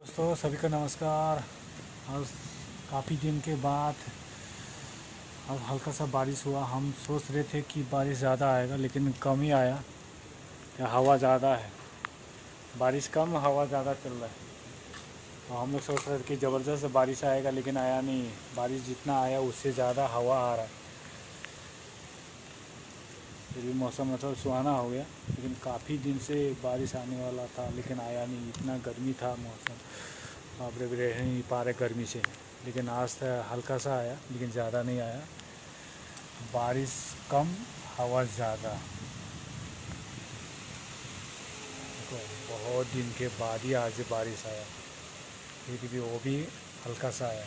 दोस्तों, सभी का नमस्कार। आज काफ़ी दिन के बाद अब हल्का सा बारिश हुआ। हम सोच रहे थे कि बारिश ज़्यादा आएगा, लेकिन कम ही आया। या हवा ज़्यादा है। बारिश कम, हवा ज़्यादा चल रहा है। तो हम लोग सोच रहे थे कि ज़बरदस्त बारिश आएगा, लेकिन आया नहीं। बारिश जितना आया, उससे ज़्यादा हवा आ रहा है। फिर भी मौसम मतलब सुहाना हो गया, लेकिन काफ़ी दिन से बारिश आने वाला था, लेकिन आया नहीं, इतना गर्मी था मौसम। बाप रे रह नहीं पा रहे गर्मी से। लेकिन आज तो हल्का सा आया, लेकिन ज़्यादा नहीं आया। बारिश कम, हवा ज़्यादा। देखो, बहुत दिन के बाद ही आज बारिश आया। फिर भी वो भी हल्का सा आया।